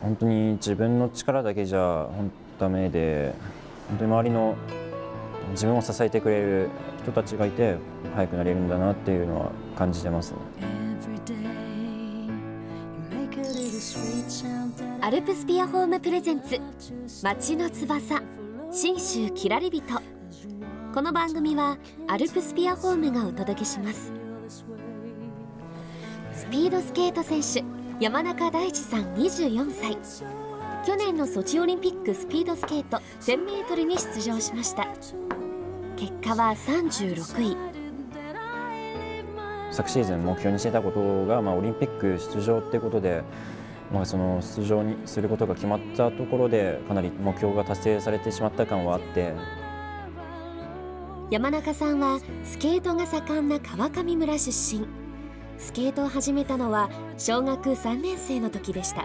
本当に自分の力だけじゃ本当ダメで本当に周りの自分を支えてくれる人たちがいて速くなれるんだなっていうのは感じてます、アルプスピアホームプレゼンツ街の翼信州きらり人この番組はアルプスピアホームがお届けします。スピードスケート選手山中大地さん24歳。去年のソチオリンピックスピードスケート 1000m に出場しました。結果は36位。昨シーズン目標にしてたことが、まあ、オリンピック出場ってことで、まあ、その出場にすることが決まったところでかなり目標が達成されてしまった感はあって。山中さんはスケートが盛んな川上村出身スケートを始めたのは小学3年生の時でした。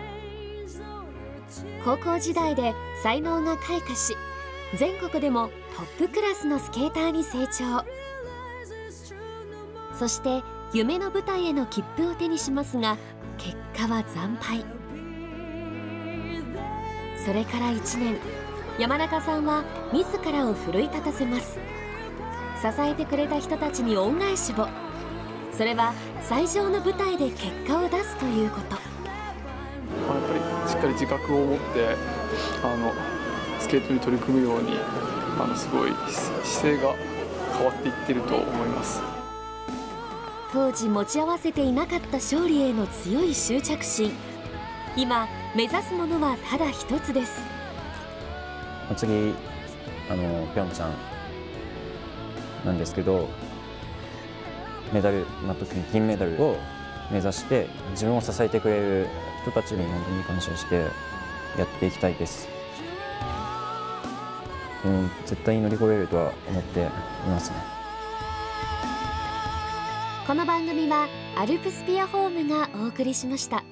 高校時代で才能が開花し全国でもトップクラスのスケーターに成長。そして夢の舞台への切符を手にしますが結果は惨敗。それから1年。山中さんは自らを奮い立たせます。支えてくれた人たちに恩返しを。それは最上の舞台で結果を出すということ。やっぱりしっかり自覚を持ってあのスケートに取り組むようにあのすごい姿勢が変わっていってると思います。当時持ち合わせていなかった勝利への強い執着心。今目指すものはただ一つです。次あのピョンチャンなんですけどメダル、まあ、特に金メダルを目指して自分を支えてくれる人たちに本当に感謝してやっていきたいです。うん、絶対に乗り越えるとは思っていますね。この番組はアルプスピアホームがお送りしました。